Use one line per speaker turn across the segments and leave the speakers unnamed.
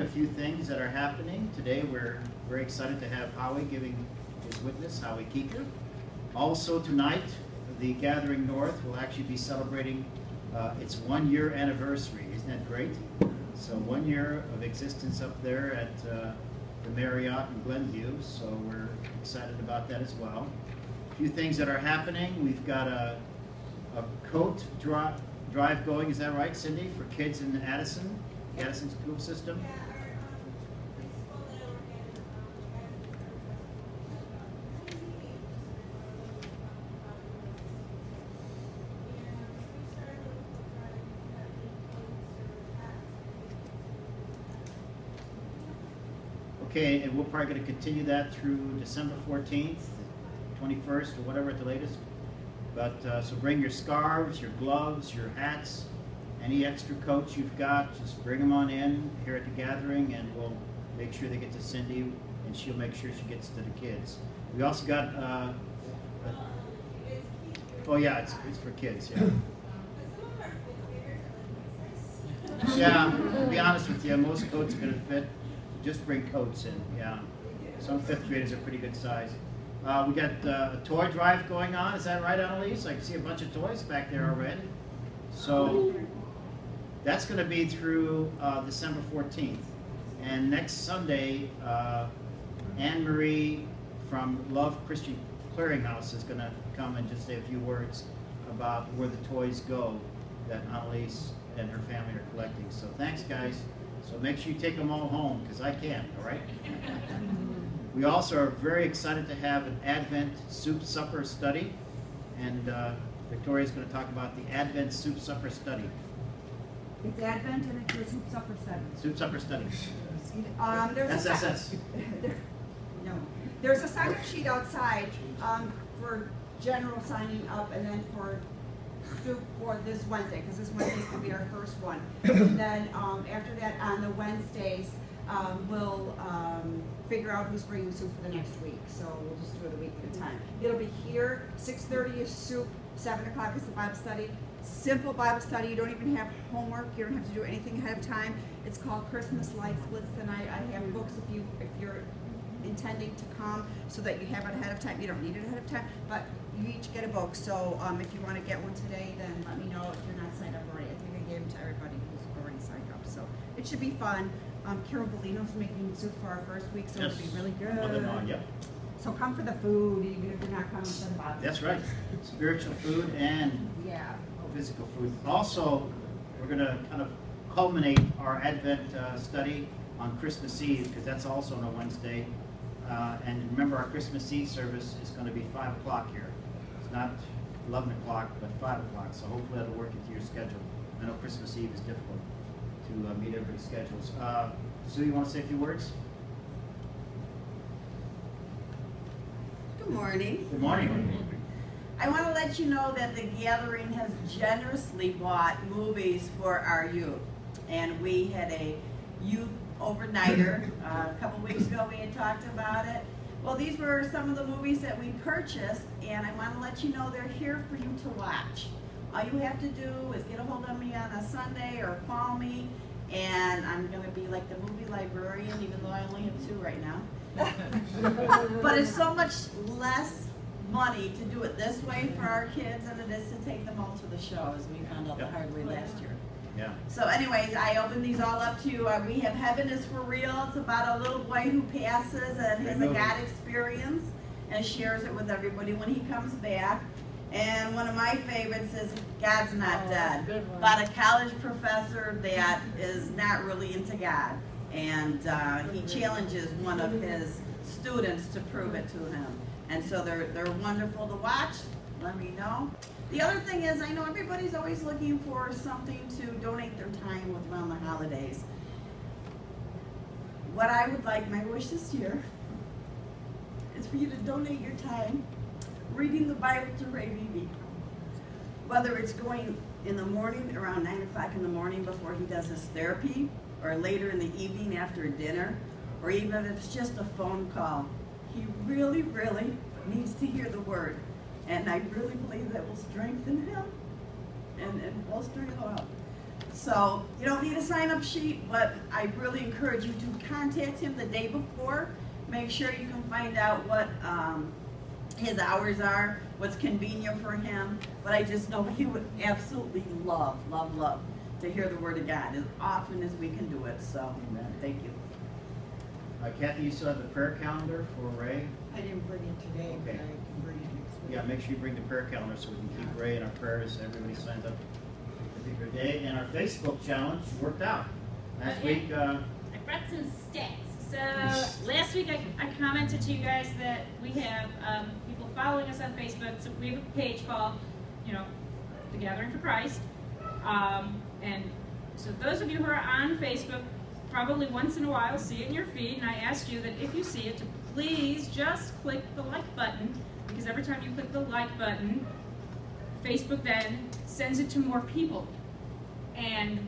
a few things that are happening. Today we're very excited to have Howie giving his witness, Howie Kueker. Also tonight, the Gathering North will actually be celebrating uh, its one year anniversary. Isn't that great? So one year of existence up there at uh, the Marriott in Glenview, so we're excited about that as well. A few things that are happening. We've got a, a coat drop drive going, is that right, Cindy, for kids in Addison, Addison school system? Okay, and we're probably going to continue that through December 14th, 21st, or whatever at the latest. But uh, so bring your scarves, your gloves, your hats, any extra coats you've got, just bring them on in here at the gathering and we'll make sure they get to Cindy and she'll make sure she gets to the kids. We also got, uh, oh yeah, it's, it's for kids, yeah. Yeah, to be honest with you, most coats are going to fit. Just bring coats in, yeah. Some fifth graders are pretty good size. Uh, we got uh, a toy drive going on. Is that right, Annalise? I can see a bunch of toys back there already. So that's going to be through uh, December 14th. And next Sunday, uh, Anne Marie from Love Christian Clearinghouse is going to come and just say a few words about where the toys go that Annalise and her family are collecting. So thanks, guys. So make sure you take them all home because I can't, all right? We also are very excited to have an Advent Soup Supper study, and uh, Victoria is going to talk about the Advent Soup Supper study.
It's Advent and it's a soup supper study.
Soup Supper study.
Um, there's a
SSS.
there, no, there's a sign-up sheet outside um, for general signing up, and then for soup for this Wednesday, because this Wednesday's gonna be our first one. And then um, after that, on the Wednesdays, um, we'll um, figure out who's bringing soup for the next week. So we'll just do it a week at a time. It'll be here. 6:30 is soup. 7 o'clock is the Bible study. Simple Bible study. You don't even have homework. You don't have to do anything ahead of time. It's called Christmas Light Splits tonight. I have books if you if you're intending to come so that you have it ahead of time. You don't need it ahead of time, but you each get a book. So um, if you want to get one today, then let me know if you're not signed up already. I think I gave them to everybody who's already signed up. So it should be fun. Um, Carol Bolino's making soup for our first week, so it'll be really good.
Yep.
So come for the food, even if you're not coming for the Bible.
That's right. Spiritual food and
Yeah.
physical food. Also, we're going to kind of culminate our Advent uh, study on Christmas Eve because that's also on a Wednesday. Uh, and remember, our Christmas Eve service is going to be 5 o'clock here. It's not 11 o'clock, but 5 o'clock. So hopefully that'll work into your schedule. I know Christmas Eve is difficult to uh, meet everybody's schedules. Uh, Sue, you want to say a few words?
Good morning.
Good morning.
I want to let you know that the gathering has generously bought movies for our youth. And we had a youth overnighter. Uh, a couple weeks ago we had talked about it. Well, these were some of the movies that we purchased, and I want to let you know they're here for you to watch. All you have to do is get a hold of me on a Sunday or call me, and I'm going to be like the movie librarian, even though I only have two right now. but it's so much less money to do it this way for our kids than it is to take them all to the show, as we found out the hard way last year.
Yeah.
So anyways, I opened these all up to you. Uh, we have Heaven is for Real. It's about a little boy who passes and has a. God experience and shares it with everybody when he comes back. And one of my favorites is God's Not
Oh,
Dead. About a college professor that is not really into God. And uh, he challenges one of his students to prove it to him. And so they're, they're wonderful to watch. Let me know. The other thing is, I know everybody's always looking for something to donate their time with around the holidays. What I would like, my wish this year, is for you to donate your time reading the Bible to Ray Beebe. Whether it's going in the morning, around 9 o'clock in the morning before he does his therapy, or later in the evening after dinner, or even if it's just a phone call. He really, really needs to hear the word. And I really believe that will strengthen him and, and bolster him up. So you don't need a sign-up sheet, but I really encourage you to contact him the day before. Make sure you can find out what um, his hours are, what's convenient for him. But I just know he would absolutely love, love, love to hear the word of God as often as we can do it. So thank you.
Uh, Kathy, you still have the prayer calendar for Ray?
I didn't bring it today, but I
Okay.
can bring it next week.
Yeah, make sure you bring the prayer calendar so we can keep Ray in our prayers, and everybody signs up a particular day. And our Facebook challenge worked out. Last
Okay.
week, uh,
I brought some stats. So last week I, I commented to you guys that we have um, people following us on Facebook. So we have a page called, you know, the Gathering for Christ. Um, and so those of you who are on Facebook, probably once in a while see it in your feed. And I asked you that if you see it, to please just click the like button because every time you click the like button, Facebook then sends it to more people. And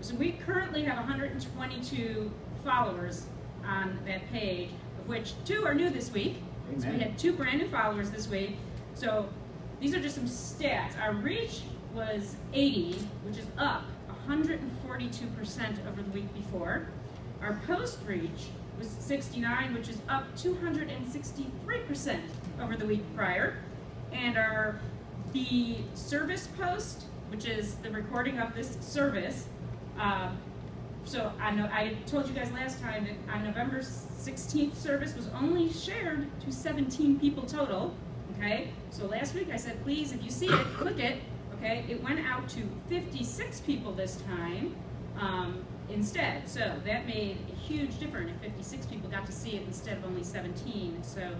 so we currently have 122 followers on that page, of which two are new this week. So we had two brand new followers this week. So these are just some stats. Our reach was 80, which is up 142% over the week before. Our post reach was 69, which is up 263% over the week prior. And our the service post, which is the recording of this service, um, so I know I told you guys last time that on November 16th service was only shared to 17 people total. Okay, so last week I said, please, if you see it, click it. Okay, it went out to 56 people this time um, instead. So that made a huge difference. If 56 people got to see it instead of only 17. So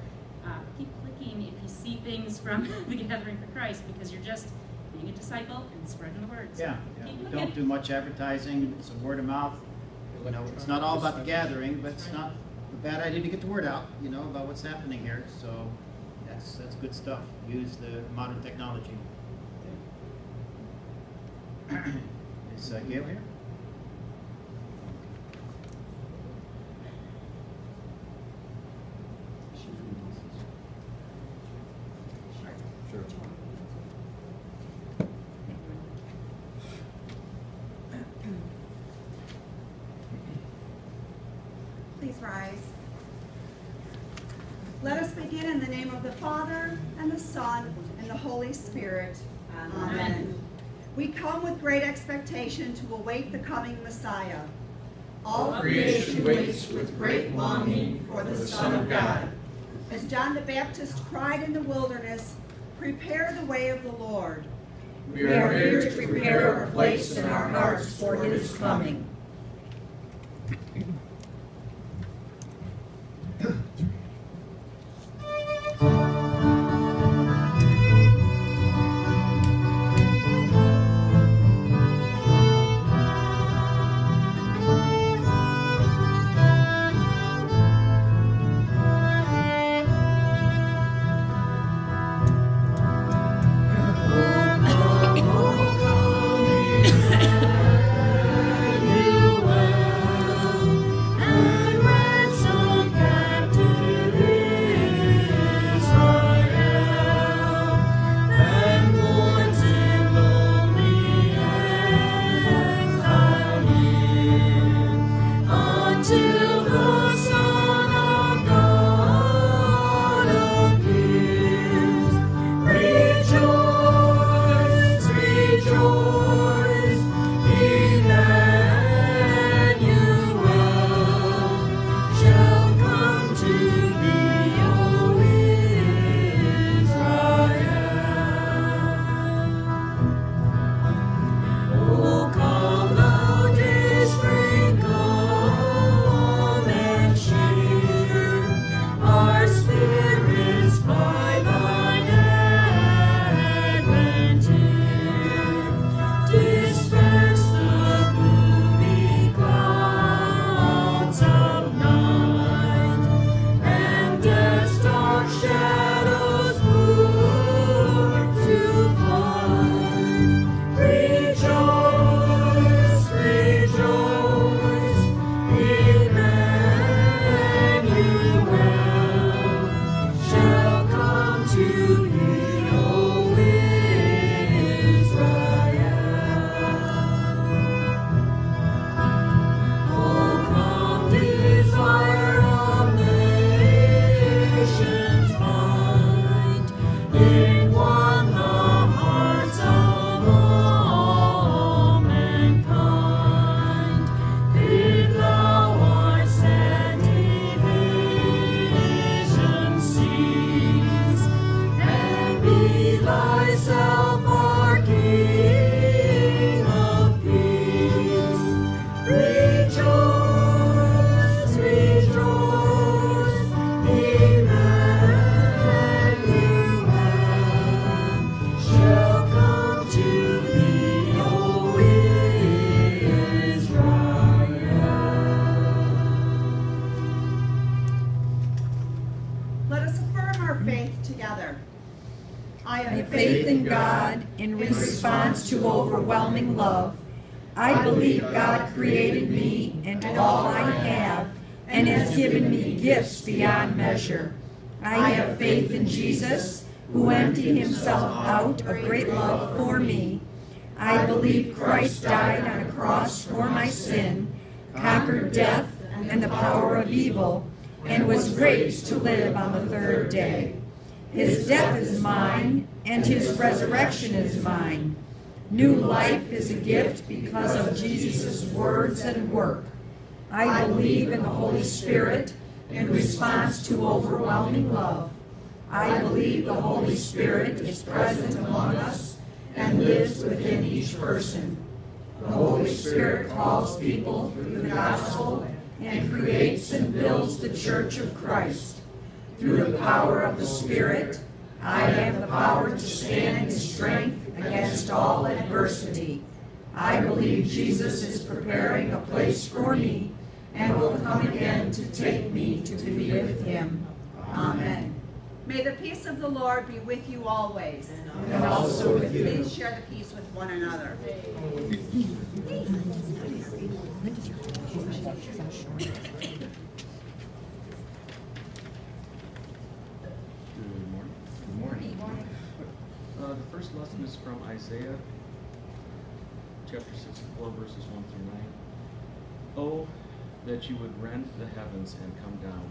uh, keep clicking if you see things from the Gathering for Christ because you're just being a disciple and spreading the word. So
yeah, yeah,
keep
we don't do much advertising, it's a word of mouth. You know, it's not all about the gathering, but it's not a bad idea to get the word out, you know, about what's happening here. So that's, that's good stuff. Use the modern technology. Is uh, Gail here?
Please rise. Let us begin in the name of the Father, and the Son, and the Holy Spirit. Amen. We come with great expectation to await the coming Messiah.
All creation waits with great longing for the Son of God.
As John the Baptist cried in the wilderness, prepare the way of the Lord.
We are here to prepare a place in our hearts for his coming.
Himself out of great love for me. I believe Christ died on a cross for my sin, conquered death and the power of evil, and was raised to live on the third day. His death is mine, and his resurrection is mine. New life is a gift because of Jesus' words and work. I believe in the Holy Spirit in response to overwhelming love. I believe the Holy Spirit is present among us and lives within each person. The Holy Spirit calls people through the gospel and creates and builds the church of Christ. Through the power of the Spirit, I have the power to stand in strength against all adversity. I believe Jesus is preparing a place for me and will come again to take me to be with him. Amen.
May the peace of the Lord be with you always.
And also with you.
Please share the peace with one another.
Good morning. Good morning. Uh, the first lesson is from Isaiah, chapter sixty-four, verses one through nine. Oh, that you would rend the heavens and come down,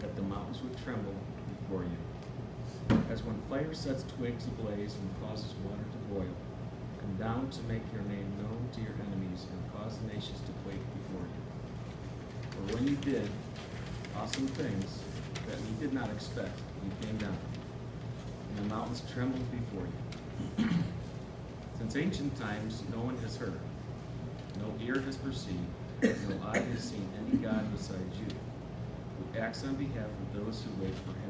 that the mountains would tremble before you. As when fire sets twigs ablaze and causes water to boil, come down to make your name known to your enemies and cause the nations to quake before you. For when you did awesome things that we did not expect, you came down, and the mountains trembled before you. Since ancient times, no one has heard, no ear has perceived, no eye has seen any God besides you, who acts on behalf of those who wait for him.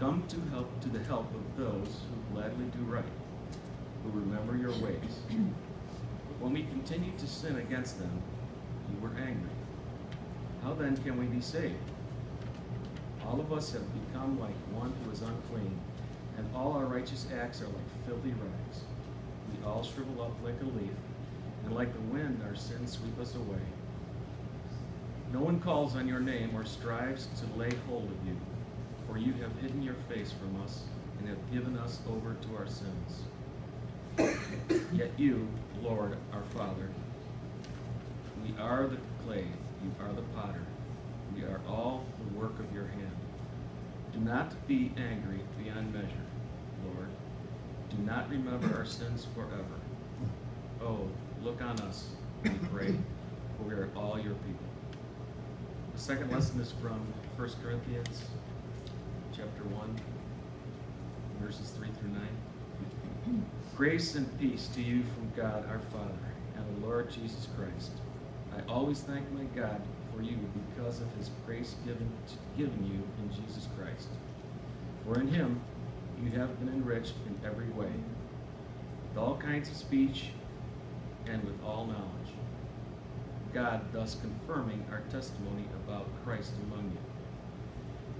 Come to help to the help of those who gladly do right, who remember your ways. But when we continue to sin against them, you were angry. How then can we be saved? All of us have become like one who is unclean, and all our righteous acts are like filthy rags. We all shrivel up like a leaf, and like the wind our sins sweep us away. No one calls on your name or strives to lay hold of you, for you have hidden your face from us and have given us over to our sins. Yet you, Lord our Father, we are the clay, you are the potter. We are all the work of your hand. Do not be angry beyond measure, Lord. Do not remember our sins forever. Oh, look on us, we pray, for we are all your people. The second lesson is from 1 Corinthians chapter 1, verses 3 through 9. Grace and peace to you from God our Father and the Lord Jesus Christ. I always thank my God for you because of his grace given, given you in Jesus Christ. For in him you have been enriched in every way, with all kinds of speech and with all knowledge. God thus confirming our testimony about Christ among you.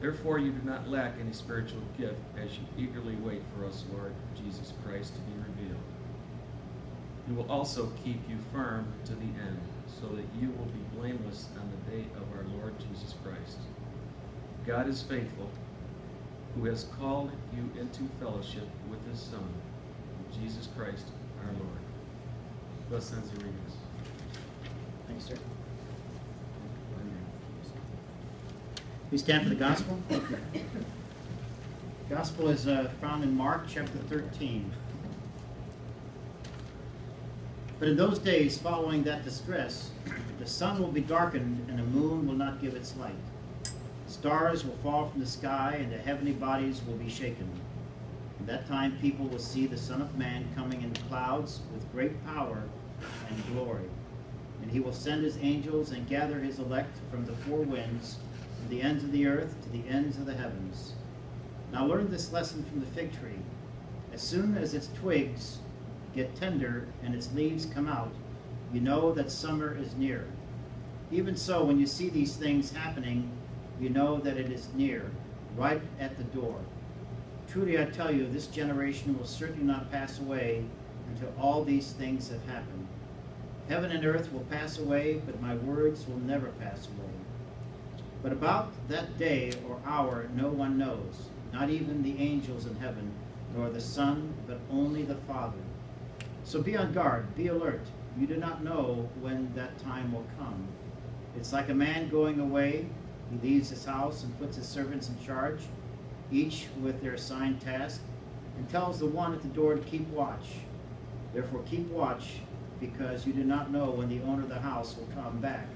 Therefore you do not lack any spiritual gift as you eagerly wait for us, Lord Jesus Christ, to be revealed. He will also keep you firm to the end, so that you will be blameless on the day of our Lord Jesus Christ. God is faithful, who has called you into fellowship with his Son, Jesus Christ our Lord. Thus ends the readings.
Thanks, sir. Please stand for the gospel. The Gospel is uh, found in Mark chapter 13. But in those days following that distress, the sun will be darkened and the moon will not give its light. Stars will fall from the sky and the heavenly bodies will be shaken. At that time people will see the Son of Man coming in clouds with great power and glory. And he will send his angels and gather his elect from the four winds, from the ends of the earth to the ends of the heavens. Now learn this lesson from the fig tree. As soon as its twigs get tender and its leaves come out, you know that summer is near. Even so, when you see these things happening, you know that it is near, right at the door. Truly I tell you, this generation will certainly not pass away until all these things have happened. Heaven and earth will pass away, but my words will never pass away. But about that day or hour no one knows, not even the angels in heaven, nor the Son, but only the Father. So be on guard, be alert. You do not know when that time will come. It's like a man going away. He leaves his house and puts his servants in charge, each with their assigned task, and tells the one at the door to keep watch. Therefore keep watch, because you do not know when the owner of the house will come back,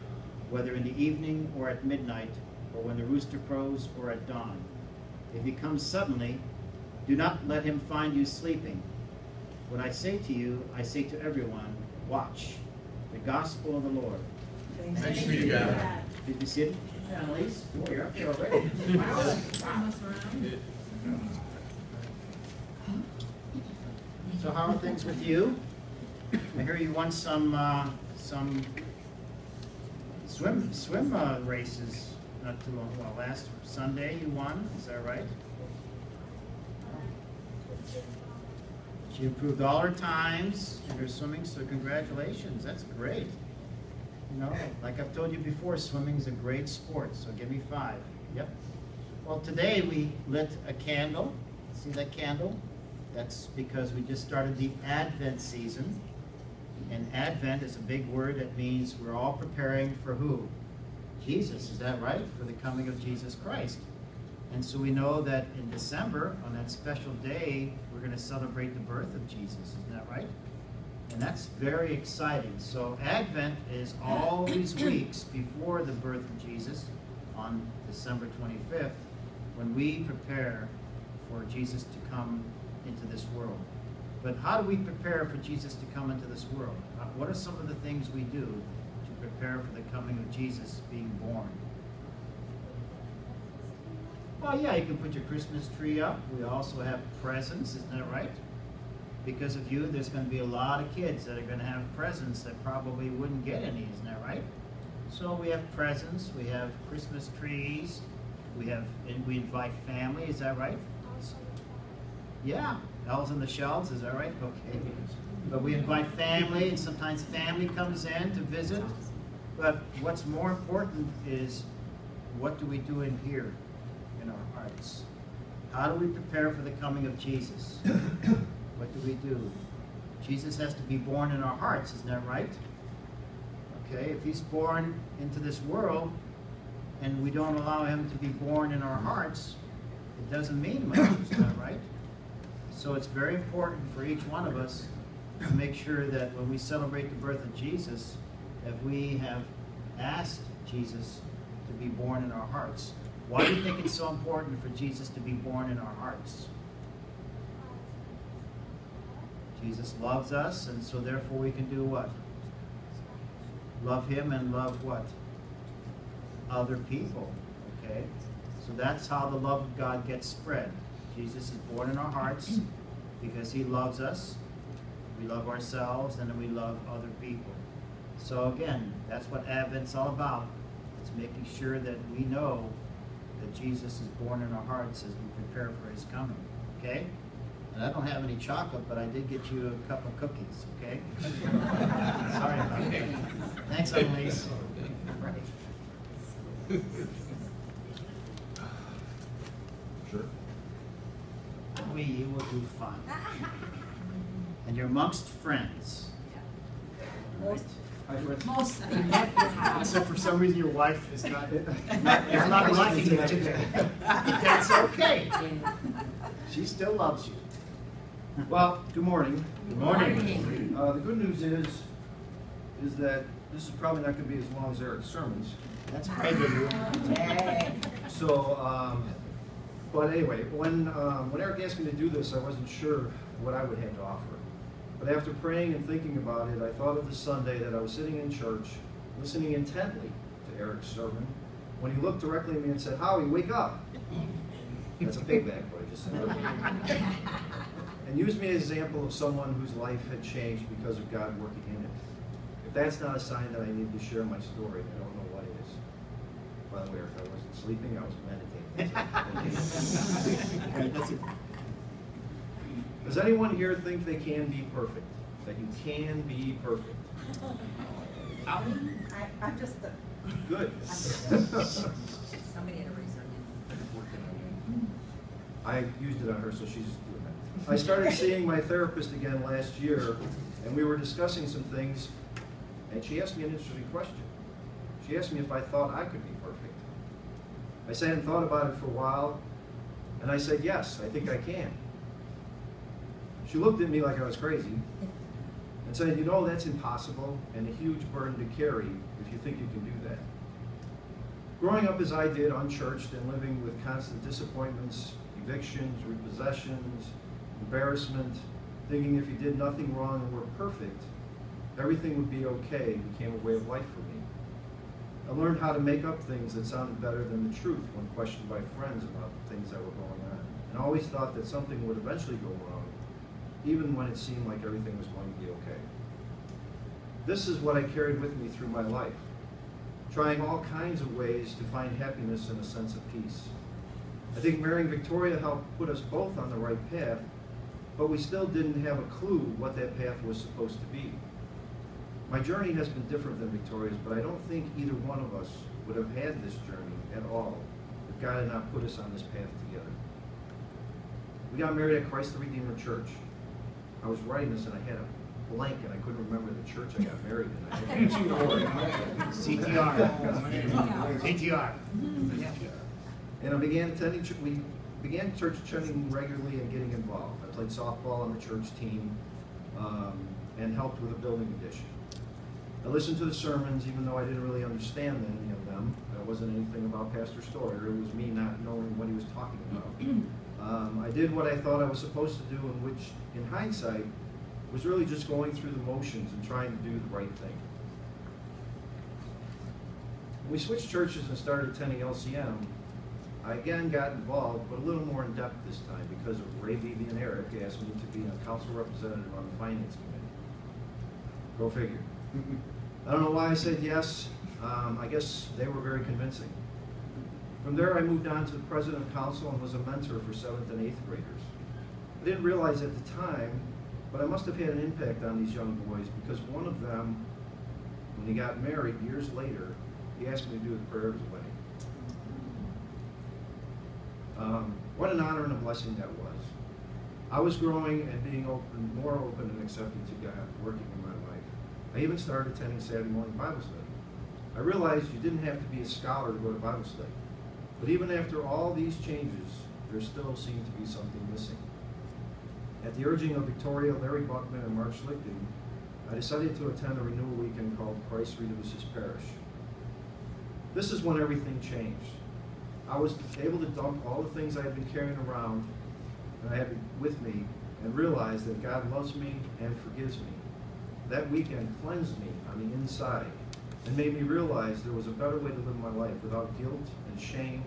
whether in the evening or at midnight, or when the rooster crows or at dawn. If he comes suddenly, do not let him find you sleeping. What I say to you, I say to everyone, watch. The gospel of the Lord.
Thanks be to God.
Please be seated. Annalise, boy, you're up here already. So how are things with you? I hear you won some, uh, some swim, swim uh, races not too long, well, last Sunday you won, is that right? She improved all her times in her swimming, so congratulations, that's great. You know, like I've told you before, swimming is a great sport, so give me five. Yep. Well, today we lit a candle. See that candle? That's because we just started the Advent season. And Advent is a big word that means we're all preparing for who? Jesus, is that right? For the coming of Jesus Christ. And so we know that in December, on that special day, we're going to celebrate the birth of Jesus, isn't that right? And that's very exciting. So Advent is all these weeks before the birth of Jesus on December 25th when we prepare for Jesus to come into this world. But how do we prepare for Jesus to come into this world? Uh, What are some of the things we do to prepare for the coming of Jesus being born? Well, yeah, you can put your Christmas tree up. We also have presents, isn't that right? Because of you, there's going to be a lot of kids that are going to have presents that probably wouldn't get any, isn't that right? So we have presents, we have Christmas trees, we have, and we invite family, is that right? Yeah, elves on the shelves, is that right? Okay. But we invite family, and sometimes family comes in to visit. But what's more important is what do we do in here, in our hearts? How do we prepare for the coming of Jesus? What do we do? Jesus has to be born in our hearts, isn't that right? Okay, if he's born into this world and we don't allow him to be born in our hearts, it doesn't mean much, isn't that right? So it's very important for each one of us to make sure that when we celebrate the birth of Jesus, that we have asked Jesus to be born in our hearts. Why do you think it's so important for Jesus to be born in our hearts? Jesus loves us, and so therefore we can do what? Love him and love what? Other people. Okay? So that's how the love of God gets spread. Jesus is born in our hearts because he loves us. We love ourselves and then we love other people. So again, that's what Advent's all about. It's making sure that we know that Jesus is born in our hearts as we prepare for his coming. Okay? And I don't have any chocolate, but I did get you a cup of cookies, okay? Sorry about that. Thanks, Annalise.
Sure.
We will do fine. And you're amongst friends.
Most-
Right?
Mostly.
Except for some reason your wife is not, not, is not liking you today. That's okay. She still loves you.
Well, good morning.
Good morning.
Uh, the good news is, is that this is probably not gonna be as long as Eric's sermons.
That's probably you.
So, um, but anyway, when, um, when Eric asked me to do this, I wasn't sure what I would have to offer. But after praying and thinking about it, I thought of the Sunday that I was sitting in church, listening intently to Eric's sermon, when he looked directly at me and said, Howie, wake up. That's a big bag, what I just said. And used me as an example of someone whose life had changed because of God working in it. If that's not a sign that I need to share my story, I don't know what is. By the way, if I wasn't sleeping, I was meditating. Does anyone here think they can be perfect? That you can be perfect?
I, I'm just the,
Good.
Somebody had a.
I used it on her, so she's doing that. I started seeing my therapist again last year, and we were discussing some things, and she asked me an interesting question. She asked me if I thought I could be. I sat and thought about it for a while, and I said, yes, I think I can. She looked at me like I was crazy and said, you know, that's impossible and a huge burden to carry if you think you can do that. Growing up as I did, unchurched and living with constant disappointments, evictions, repossessions, embarrassment, thinking if you did nothing wrong and were perfect, everything would be okay became a way of life for me. I learned how to make up things that sounded better than the truth when questioned by friends about the things that were going on, and always thought that something would eventually go wrong, even when it seemed like everything was going to be okay. This is what I carried with me through my life, trying all kinds of ways to find happiness and a sense of peace. I think marrying Victoria helped put us both on the right path, but we still didn't have a clue what that path was supposed to be. My journey has been different than Victoria's, but I don't think either one of us would have had this journey at all if God had not put us on this path together. We got married at Christ the Redeemer Church. I was writing this and I had a blank and I couldn't remember the church I got married in. I had
CTR. CTR.
And I began attending, we began church attending regularly and getting involved. I played softball on the church team um, and helped with a building addition. I listened to the sermons even though I didn't really understand any of them. It wasn't anything about Pastor Stoyer. It was me not knowing what he was talking about. Um, I did what I thought I was supposed to do, and which, in hindsight, was really just going through the motions and trying to do the right thing. When we switched churches and started attending LCM, I again got involved, but a little more in depth this time because of Ray Beebe and Eric asked me to be a council representative on the finance committee. Go figure. I don't know why I said yes. Um, I guess they were very convincing. From there, I moved on to the president of council and was a mentor for seventh and eighth graders. I didn't realize at the time, but I must have had an impact on these young boys because one of them, when he got married years later, he asked me to do the prayer of his wedding. Um, what an honor and a blessing that was. I was growing and being open, more open and accepting to God working in my. I even started attending Saturday morning Bible study. I realized you didn't have to be a scholar to go to Bible study. But even after all these changes, there still seemed to be something missing. At the urging of Victoria, Larry Buckman, and Mark Schlichting, I decided to attend a renewal weekend called Christ His Parish. This is when everything changed. I was able to dump all the things I had been carrying around and I had with me and realize that God loves me and forgives me. That weekend cleansed me on the inside and made me realize there was a better way to live my life without guilt and shame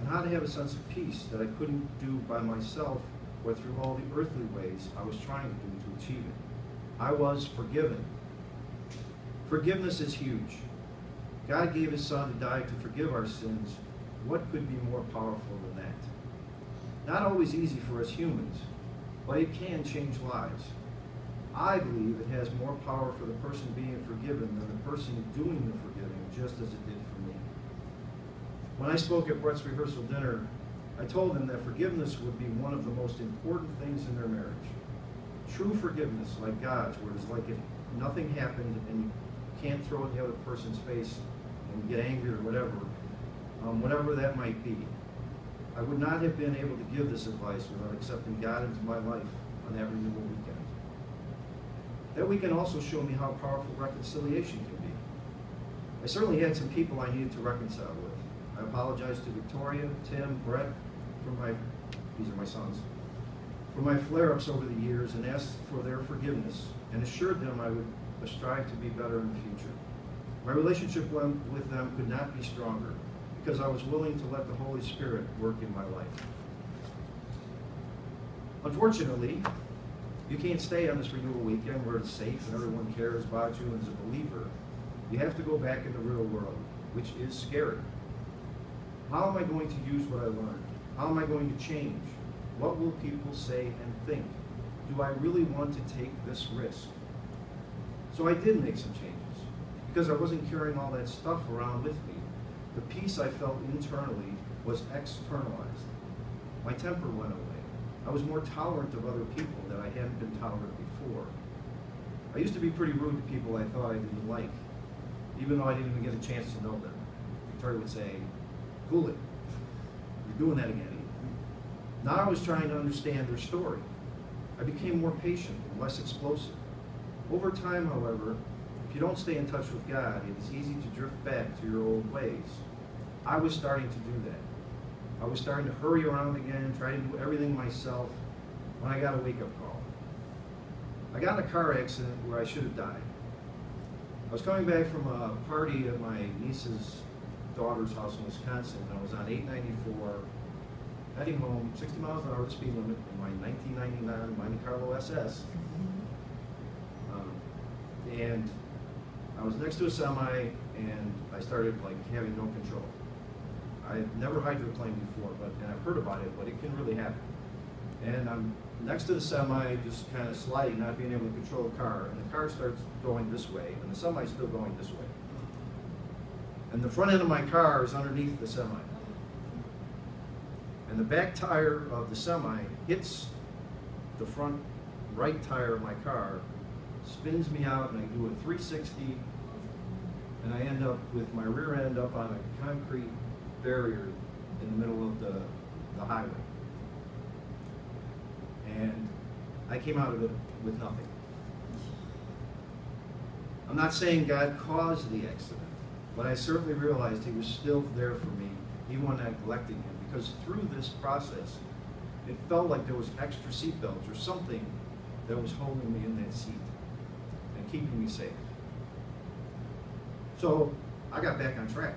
and how to have a sense of peace that I couldn't do by myself or through all the earthly ways I was trying to do to achieve it. I was forgiven. Forgiveness is huge. God gave his son to die to forgive our sins. What could be more powerful than that? Not always easy for us humans, but it can change lives. I believe it has more power for the person being forgiven than the person doing the forgiving, just as it did for me. When I spoke at Brett's rehearsal dinner, I told them that forgiveness would be one of the most important things in their marriage. True forgiveness, like God's, where it's like if nothing happened and you can't throw it in the other person's face and get angry or whatever, um, whatever that might be. I would not have been able to give this advice without accepting God into my life on that renewal weekend. That weekend also showed me how powerful reconciliation can be. I certainly had some people I needed to reconcile with. I apologized to Victoria, Tim, Brett for my, these are my sons, for my flare-ups over the years and asked for their forgiveness and assured them I would strive to be better in the future. My relationship with them could not be stronger because I was willing to let the Holy Spirit work in my life. Unfortunately, you can't stay on this renewal weekend where it's safe and everyone cares about you and is a believer. You have to go back in the real world, which is scary. How am I going to use what I learned? How am I going to change? What will people say and think? Do I really want to take this risk? So I did make some changes because I wasn't carrying all that stuff around with me. The peace I felt internally was externalized. My temper went away. I was more tolerant of other people than I hadn't been tolerant before. I used to be pretty rude to people I thought I didn't like, even though I didn't even get a chance to know them. Victoria would say, cool it, you're doing that again. Now I was trying to understand their story. I became more patient and less explosive. Over time, however, if you don't stay in touch with God, it is easy to drift back to your old ways. I was starting to do that. I was starting to hurry around again, try to do everything myself, when I got a wake-up call. I got in a car accident where I should have died. I was coming back from a party at my niece's daughter's house in Wisconsin. and I was on 894, heading home 60 miles an hour the speed limit in my 1999 Monte Carlo SS. Um, and I was next to a semi, and I started like having no control. I've never hydroplaned before, but and I've heard about it, but it can really happen. And I'm next to the semi, just kind of sliding, not being able to control the car, and the car starts going this way, and the semi's still going this way. And the front end of my car is underneath the semi. And the back tire of the semi hits the front right tire of my car, spins me out, and I do a 360, and I end up with my rear end up on a concrete barrier in the middle of the, the highway. And I came out of it with nothing. I'm not saying God caused the accident, but I certainly realized He was still there for me, even when I neglected Him, because through this process, it felt like there was extra seatbelts or something that was holding me in that seat and keeping me safe. So I got back on track.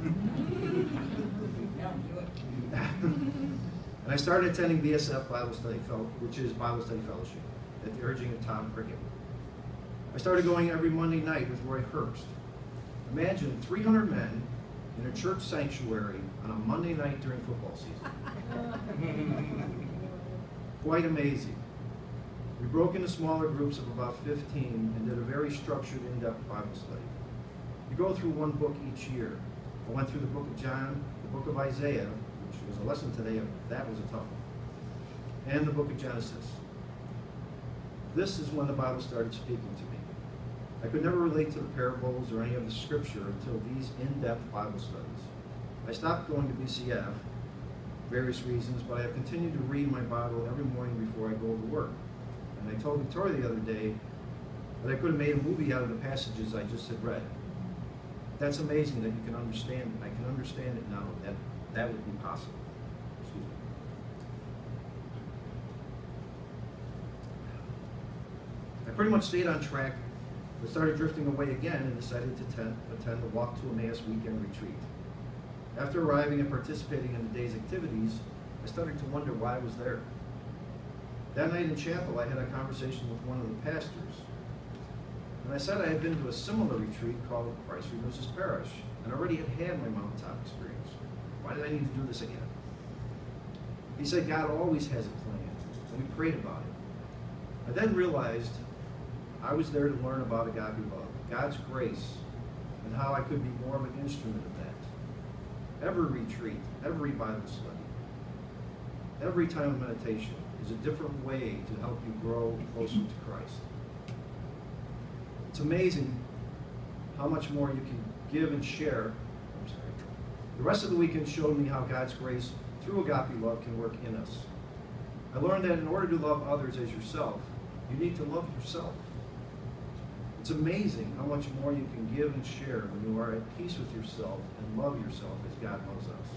and I started attending BSF Bible Study, which is Bible Study Fellowship, at the urging of Tom Prickett. I started going every Monday night with Roy Herbst. Imagine 300 men in a church sanctuary on a Monday night during football season. Quite amazing. We broke into smaller groups of about 15 and did a very structured, in-depth Bible study. You go through one book each year. I went through the book of John, the book of Isaiah, which was a lesson today, and that was a tough one, and the book of Genesis. This is when the Bible started speaking to me. I could never relate to the parables or any of the scripture until these in-depth Bible studies. I stopped going to BSF, for various reasons, but I have continued to read my Bible every morning before I go to work. And I told Victoria the other day that I could have made a movie out of the passages I just had read. That's amazing that you can understand, I can understand it now, that that would be possible. Excuse me. I pretty much stayed on track, but started drifting away again and decided to attend, attend the Walk to Emmaus weekend retreat. After arriving and participating in the day's activities, I started to wonder why I was there. That night in chapel, I had a conversation with one of the pastors. And I said I had been to a similar retreat called Christ His Parish, and already had had my mountaintop experience. Why did I need to do this again? He said God always has a plan, and we prayed about it. I then realized I was there to learn about agape love, God's grace, and how I could be more of an instrument of that. Every retreat, every Bible study, every time of meditation is a different way to help you grow closer to Christ. It's amazing how much more you can give and share. I'm sorry. The rest of the weekend showed me how God's grace through agape love can work in us. I learned that in order to love others as yourself, you need to love yourself. It's amazing how much more you can give and share when you are at peace with yourself and love yourself as God loves us.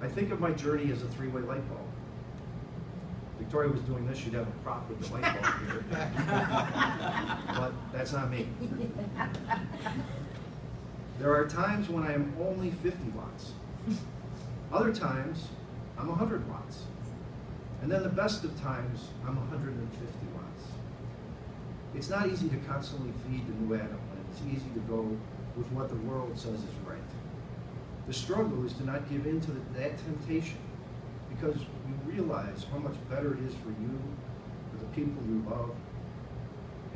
I think of my journey as a three-way light bulb. Victoria was doing this, she'd have a prop with the light bulb here. but that's not me. There are times when I am only 50 watts. Other times, I'm 100 watts. And then the best of times, I'm 150 watts. It's not easy to constantly feed the new Adam when it's easy to go with what the world says is right. The struggle is to not give in to that temptation because you realize how much better it is for you, for the people you love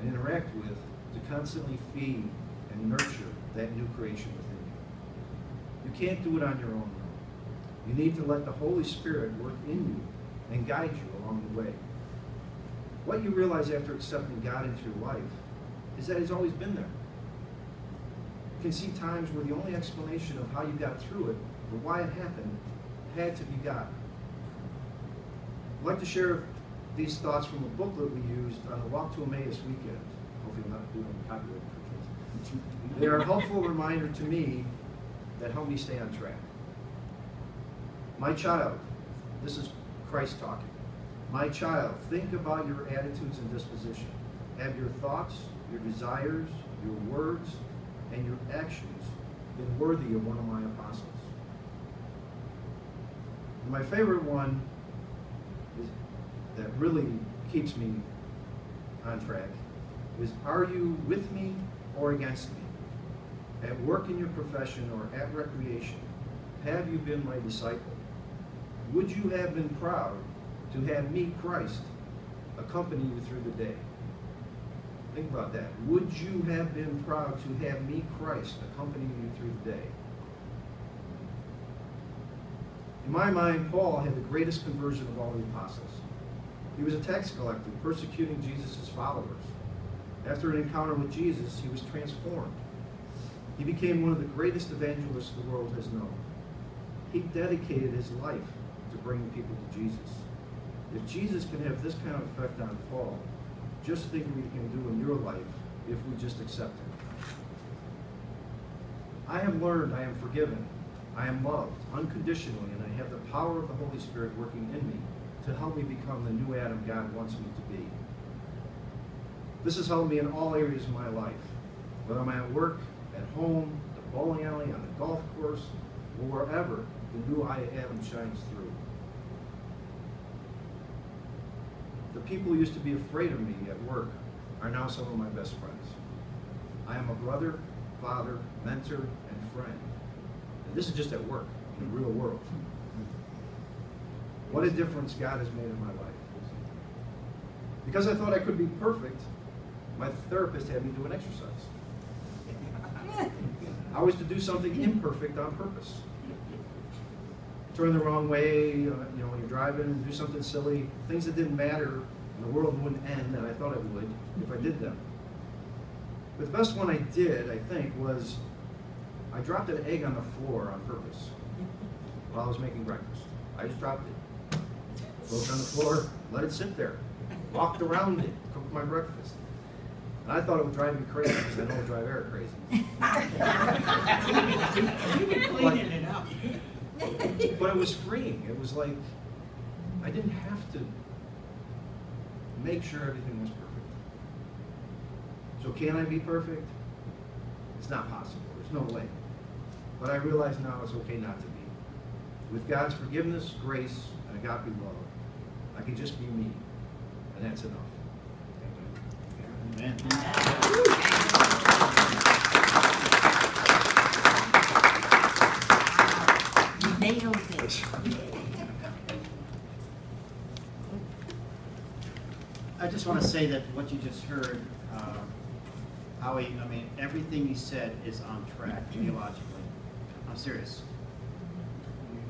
and interact with, to constantly feed and nurture that new creation within you. You can't do it on your own. You need to let the Holy Spirit work in you and guide you along the way. What you realize after accepting God into your life is that He's always been there. You can see times where the only explanation of how you got through it or why it happened had to be God. I'd like to share these thoughts from a booklet we used on the Walk to Emmaus weekend. Hopefully, I'm not doing copyright infringement. They are a helpful reminder to me that help me stay on track. My child, this is Christ talking. My child, think about your attitudes and disposition. Have your thoughts, your desires, your words, and your actions been worthy of one of my apostles? And my favorite one that really keeps me on track is are you with me or against me? At work in your profession or at recreation, have you been my disciple? Would you have been proud to have me, Christ, accompany you through the day? Think about that. Would you have been proud to have me, Christ, accompany you through the day? In my mind, Paul had the greatest conversion of all the apostles. He was a tax collector persecuting Jesus' followers. After an encounter with Jesus, he was transformed. He became one of the greatest evangelists the world has known. He dedicated his life to bringing people to Jesus. If Jesus can have this kind of effect on Paul, just think what he can do in your life if we just accept him. I have learned I am forgiven. I am loved unconditionally, and I have the power of the Holy Spirit working in me to help me become the new Adam God wants me to be. This has helped me in all areas of my life, whether I'm at work, at home, the bowling alley, on the golf course, or wherever the new I Adam shines through. The people who used to be afraid of me at work are now some of my best friends. I am a brother, father, mentor, and friend. This is just at work, in the real world. What a difference God has made in my life. Because I thought I could be perfect, my therapist had me do an exercise. I was to do something imperfect on purpose. Turn the wrong way, uh, you know, when you're driving, do something silly, things that didn't matter, and the world wouldn't end, and I thought it would if I did them. But the best one I did, I think, was I dropped an egg on the floor on purpose while I was making breakfast. I just dropped it. Broke on the floor, let it sit there. Walked around it, cooked my breakfast. And I thought it would drive me crazy because I know it would drive Eric crazy.
you Cleaning it up.
But it was freeing. It was like I didn't have to make sure everything was perfect. So can I be perfect? It's not possible. There's no way. But I realize now it's okay not to be. With God's forgiveness, grace, and agape love, I can just be me. And that's enough. Thank you.
Amen.
Nailed it.
I just want to say that what you just heard, uh, Howie, I mean, everything you said is on track theologically. I'm serious.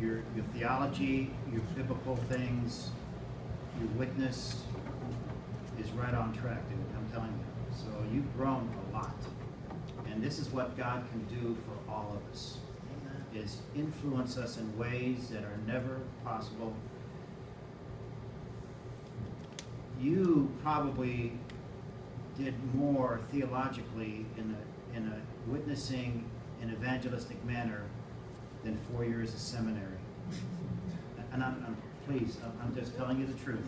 Your, your theology, your biblical things, your witness is right on track, dude, I'm telling you. So you've grown a lot. And this is what God can do for all of us, is influence us in ways that are never possible you probably did more theologically in a, in a witnessing and evangelistic manner than four years of seminary. And I'm, I'm please, I'm, I'm just telling you the truth.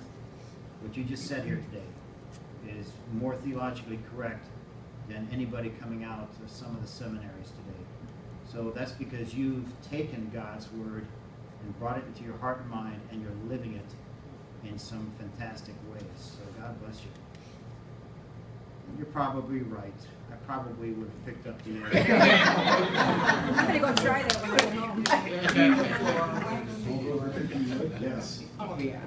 What you just said here today is more theologically correct than anybody coming out of some of the seminaries today. So that's because you've taken God's word and brought it into your heart and mind, and you're living it in some fantastic ways. So God bless you. You're probably right. I probably would have picked up the.
I'm gonna go try that when I get home.
Yes.
Oh, yeah.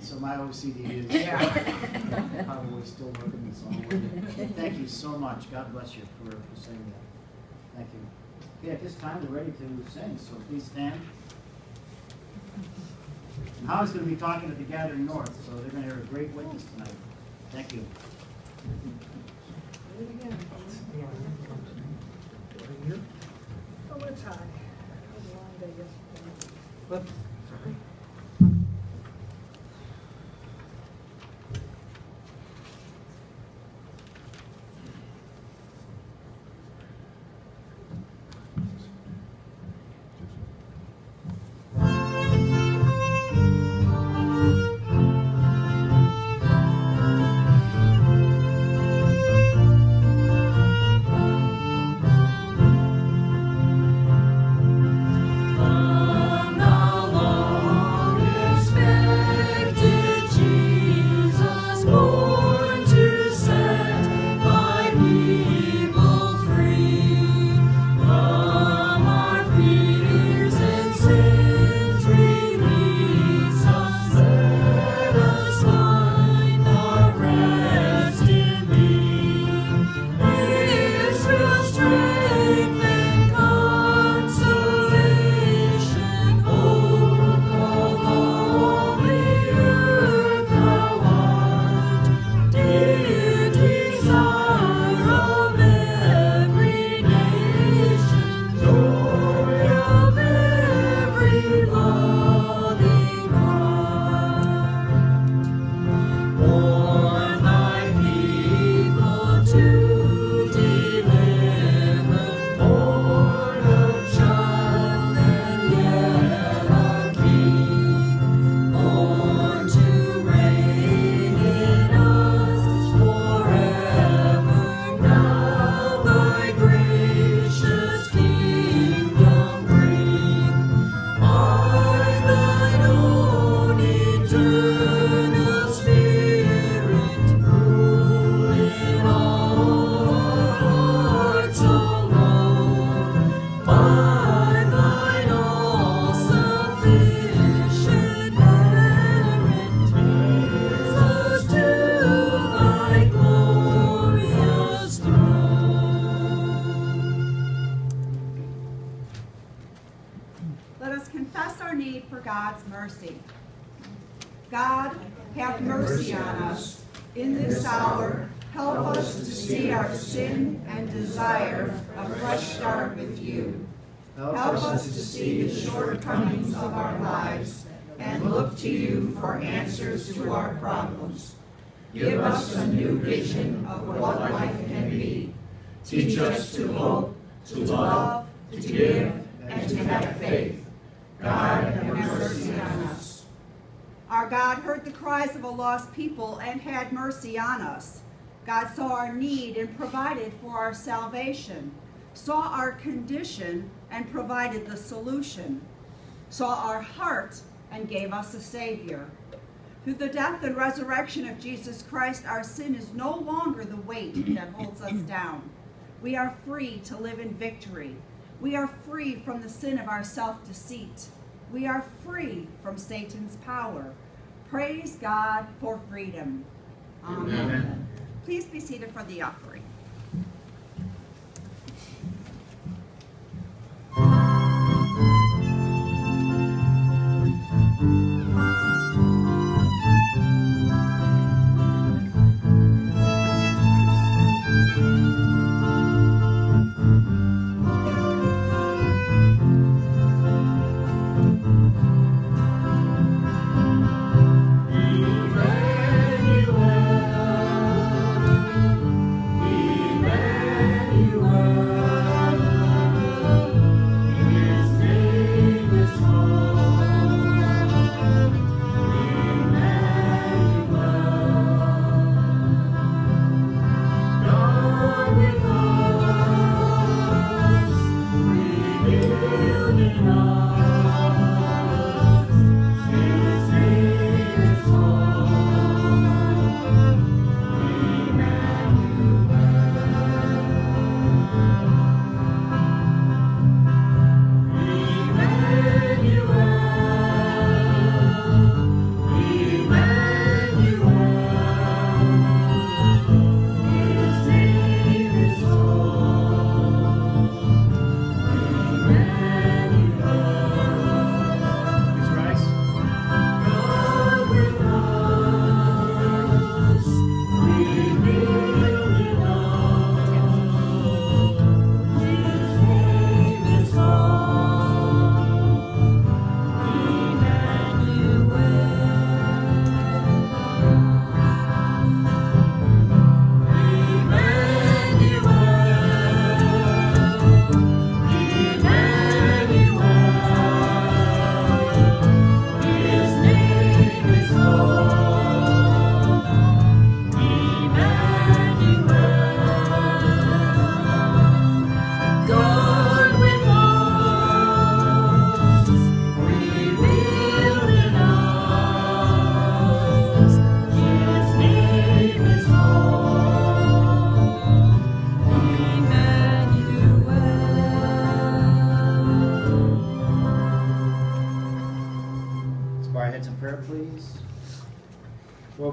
So my OCD is
Yeah.
probably still working own way. Thank you so much. God bless you for, for saying that. Thank you. Okay, at this time, we're ready to sing, so please stand. And Howard's gonna be talking at the Gathering North, so they're gonna hear a great witness tonight. Thank you.
Oh,
us a
new vision of what life can be. Teach us to hope, to love, to give, and to have faith. God, have mercy on us. Our God heard the cries of a lost people and had mercy on us. God saw our need and provided for our salvation, saw our condition and provided the solution, saw our heart and gave us a Savior. Through the death and resurrection of Jesus Christ, our sin is no longer the weight mm-hmm. that holds us mm-hmm. down. We are free to live in victory. We are free from the sin of our self-deceit. We are free from Satan's power. Praise God for freedom. Amen.
Amen.
Please be seated for the offering.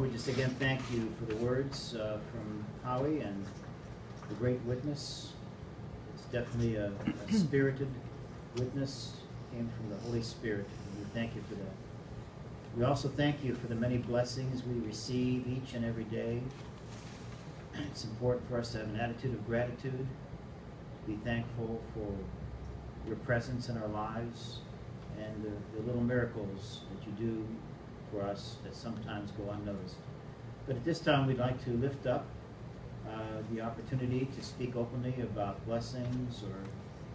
We just again thank you for the words uh, from Howie and the great witness. It's definitely a a spirited witness, came from the Holy Spirit, and we thank you for that. We also thank you for the many blessings we receive each and every day. It's important for us to have an attitude of gratitude, be thankful for your presence in our lives and the, the little miracles that you do for us that sometimes go unnoticed. But at this time, we'd like to lift up uh, the opportunity to speak openly about blessings or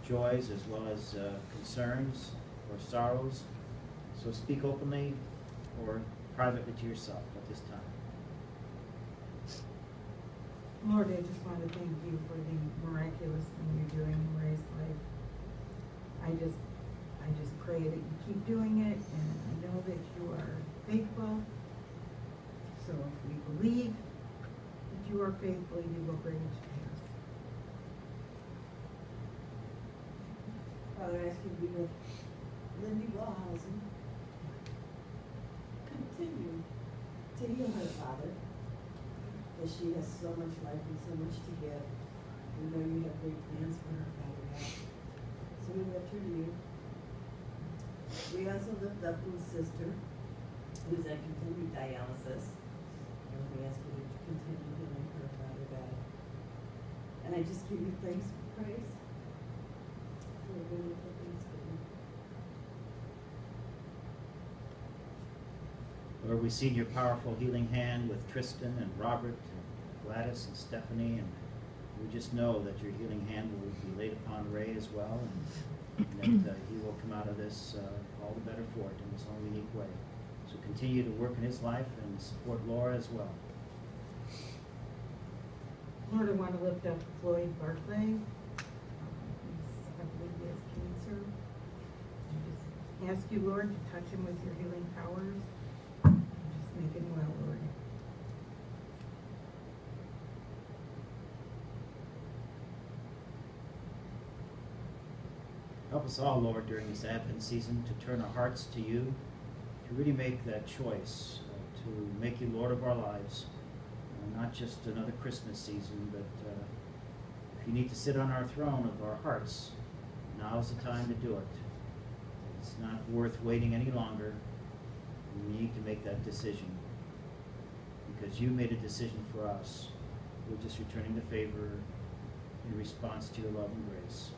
joys as well as uh, concerns or sorrows. So speak openly or privately to yourself at this time.
Lord, I just want to thank you for the miraculous thing you're doing in Ray's life. I just, I just pray that you keep doing it, and I know that you are faithful. So if we believe that you are faithful, you will bring it to pass.
Father, I ask you to be with Lindy Wellhausen. Continue to heal her, Father, as she has so much life and so much to give. We know you have great plans for her, Father God. So we lift her to you. We also lift up Ruth's sister, who's on continued dialysis. And we ask you to continue healing her, Father God. And I just give you thanks and praise. for a wonderful Thanksgiving.
Lord, we've seen your powerful healing hand with Tristan and Robert and Gladys and Stephanie, and we just know that your healing hand will be laid upon Ray as well, and, and that uh, he will come out of this uh, all the better for it in his own unique way. So continue to work in his life and support Laura as well.
Lord, I want to lift up Floyd Barclay. Um, he's- I believe he has cancer. I just ask you, Lord, to touch him with your healing powers. and Just make him well, Lord.
Help us all, Lord, during this Advent season to turn our hearts to you, to really make that choice, uh, to make you Lord of our lives, uh, not just another Christmas season, but uh, if you need to sit on our throne of our hearts, now's the time to do it. It's not worth waiting any longer. We need to make that decision because you made a decision for us. We're just returning the favor in response to your love and grace.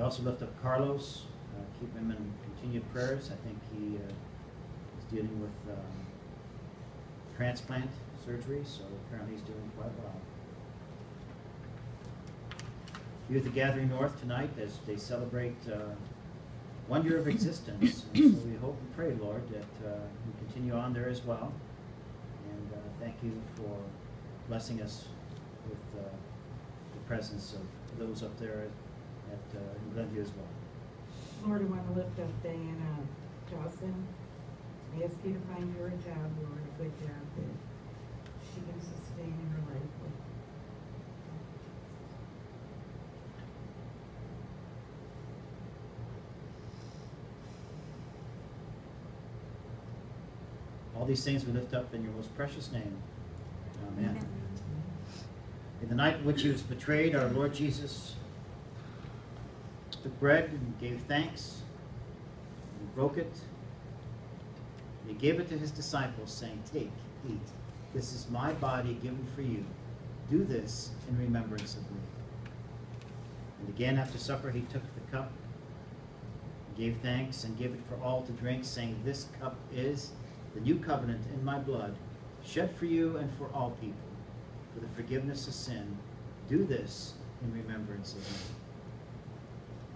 We also lift up Carlos, uh, keep him in continued prayers. I think he uh, is dealing with um, transplant surgery, so apparently he's doing quite well. At the Gathering North tonight as they celebrate uh, one year of existence. And so we hope and pray, Lord, that uh, we continue on there as well. And uh, thank you for blessing us with uh, the presence of those up there at uh, in Glenview as well.
Lord, I want to lift up Diana Dawson. I ask you to find her a job, Lord, a good job that she can sustain in her life. with.
All these things we lift up in your most precious name. Amen. In the night in which he was betrayed, our Lord Jesus took bread and gave thanks. He broke it. He gave it to his disciples, saying, Take, eat. This is my body given for you. Do this in remembrance of me. And again after supper, he took the cup, gave thanks, and gave it for all to drink, saying, This cup is the new covenant in my blood, shed for you and for all people, for the forgiveness of sin. Do this in remembrance of me.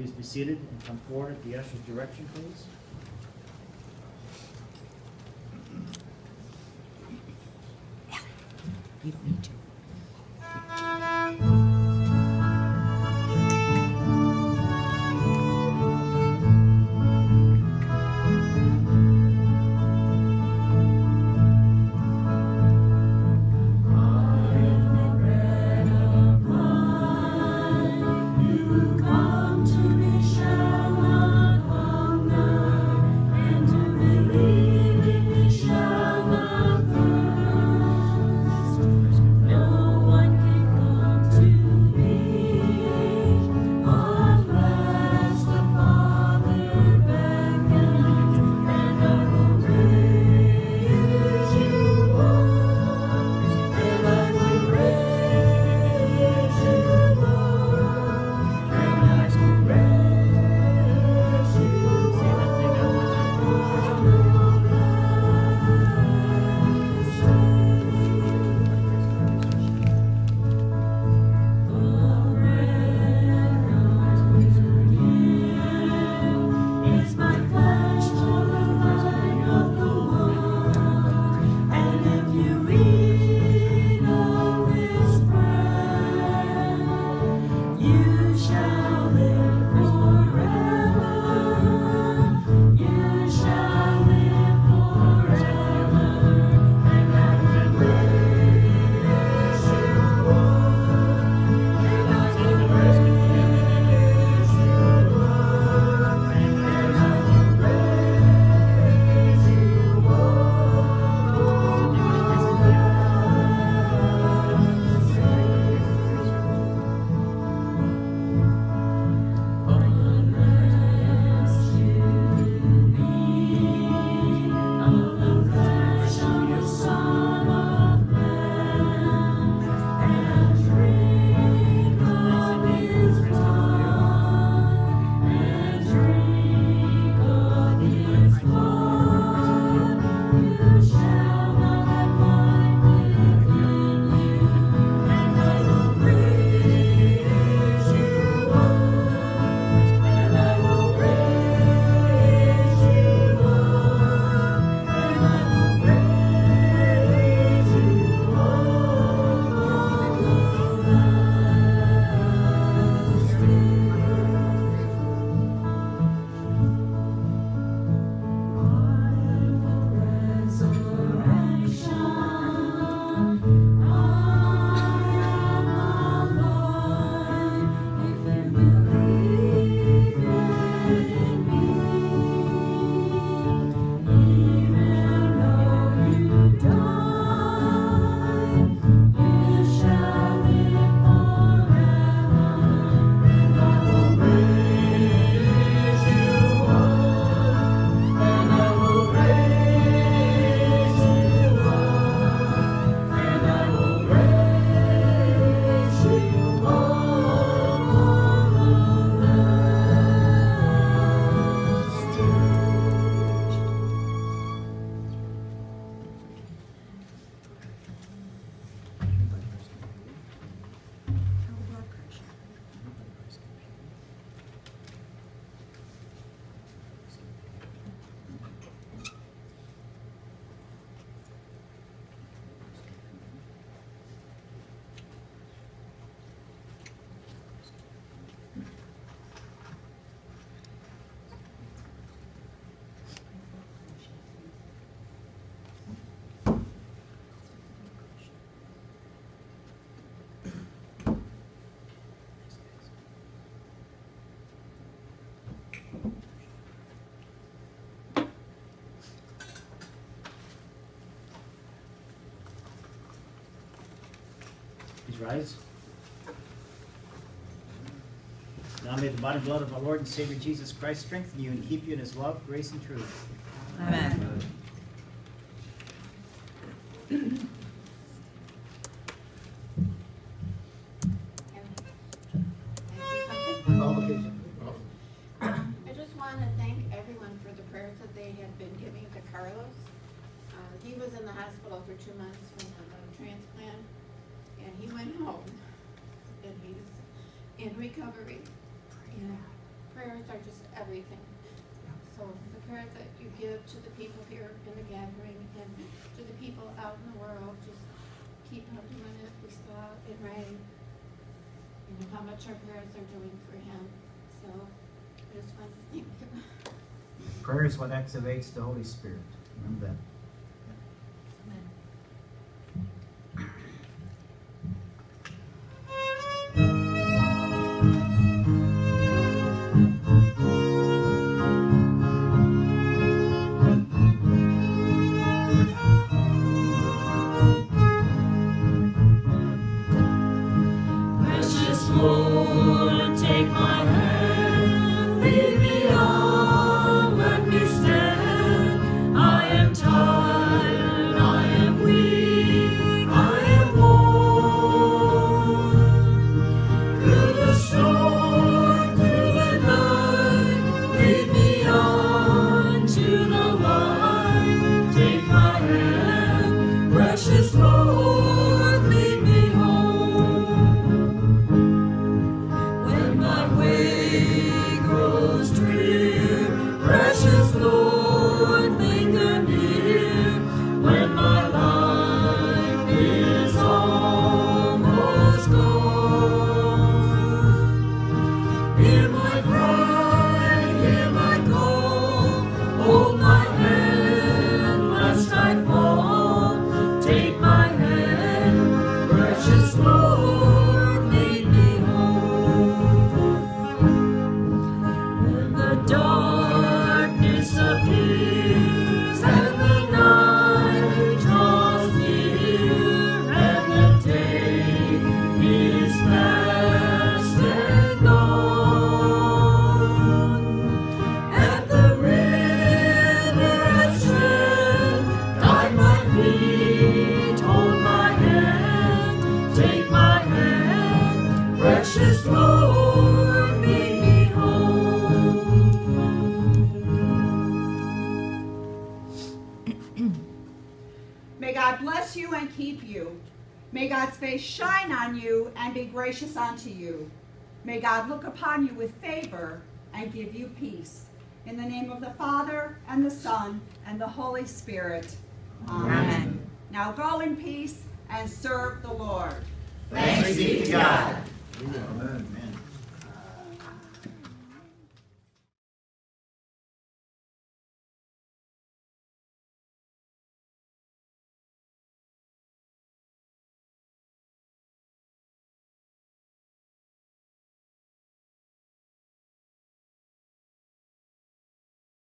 Please be seated and come forward at the usher's direction, please. right? Now may the body and blood of our Lord and Savior Jesus Christ strengthen you and keep you in his love, grace, and truth.
Amen. Amen. what activates the Holy Spirit. Remember that.
rose tree. gracious unto you. May God look upon you with favor and give you peace. In the name of the Father, and the Son, and the Holy Spirit. Amen. Amen. Now go in peace and serve the Lord.
Thanks be to God. Amen.